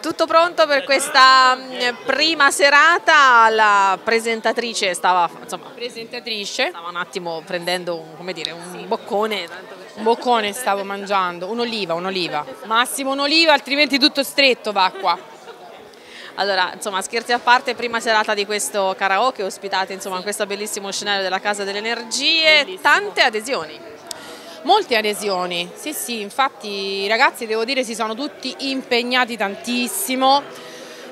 Tutto pronto per questa mm, prima serata, la presentatrice stava, insomma, Presentatrice, stava un attimo prendendo un, come dire, un boccone. un boccone stavo mangiando, un'oliva, un'oliva. Massimo un'oliva, altrimenti tutto stretto va qua. Allora, insomma, scherzi a parte, prima serata di questo karaoke, ospitate insomma in questo bellissimo scenario della Casa delle Energie, Bellissimo. tante adesioni. Molte adesioni, sì sì, infatti i ragazzi devo dire si sono tutti impegnati tantissimo,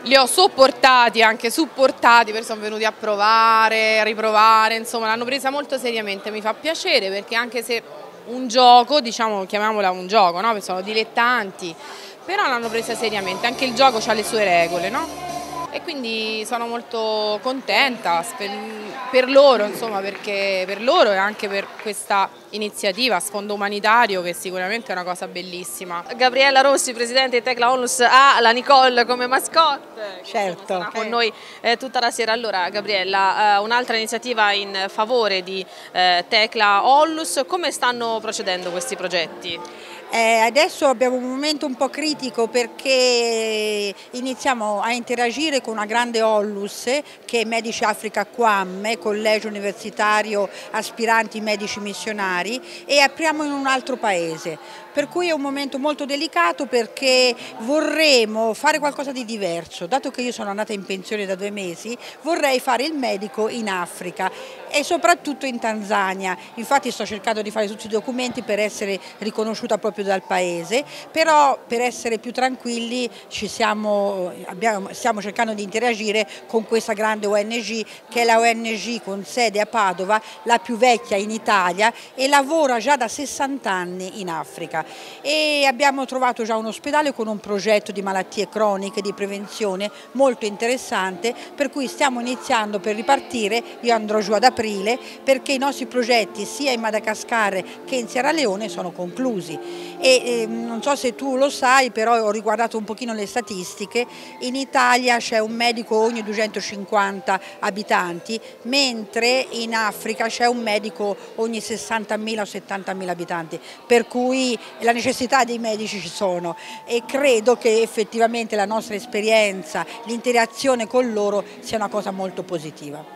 li ho sopportati, anche supportati, perché sono venuti a provare, a riprovare, insomma l'hanno presa molto seriamente, mi fa piacere perché anche se un gioco, diciamo chiamiamola un gioco, no? sono dilettanti, però l'hanno presa seriamente, anche il gioco ha le sue regole, no? E quindi sono molto contenta per, per loro, insomma, perché per loro e anche per questa iniziativa a sfondo umanitario che sicuramente è una cosa bellissima. Gabriella Rossi, presidente di Tecla Onlus, ha la Nicole come mascotte. Certo. Sarà con noi eh, tutta la sera. Allora, Gabriella, eh, un'altra iniziativa in favore di eh, Tecla Onlus, come stanno procedendo questi progetti? Eh, adesso abbiamo un momento un po' critico perché iniziamo a interagire con una grande Ollus che è Medici Africa Quam, collegio universitario aspiranti medici missionari e apriamo in un altro paese. Per cui è un momento molto delicato perché vorremmo fare qualcosa di diverso. Dato che io sono andata in pensione da due mesi, vorrei fare il medico in Africa e soprattutto in Tanzania. Infatti sto cercando di fare tutti i documenti per essere riconosciuta proprio dal paese, però per essere più tranquilli siamo, abbiamo, stiamo cercando di interagire con questa grande ONG che è la ONG con sede a Padova, la più vecchia in Italia e lavora già da 60 anni in Africa. E abbiamo trovato già un ospedale con un progetto di malattie croniche, di prevenzione molto interessante, per cui stiamo iniziando per ripartire, io andrò giù ad aprile, perché i nostri progetti sia in Madagascar che in Sierra Leone sono conclusi. E eh, non so se tu lo sai, però ho riguardato un pochino le statistiche, in Italia c'è un medico ogni 250 abitanti, mentre in Africa c'è un medico ogni 60.000 o 70.000 abitanti, per cui la necessità dei medici ci sono e credo che effettivamente la nostra esperienza, l'interazione con loro sia una cosa molto positiva.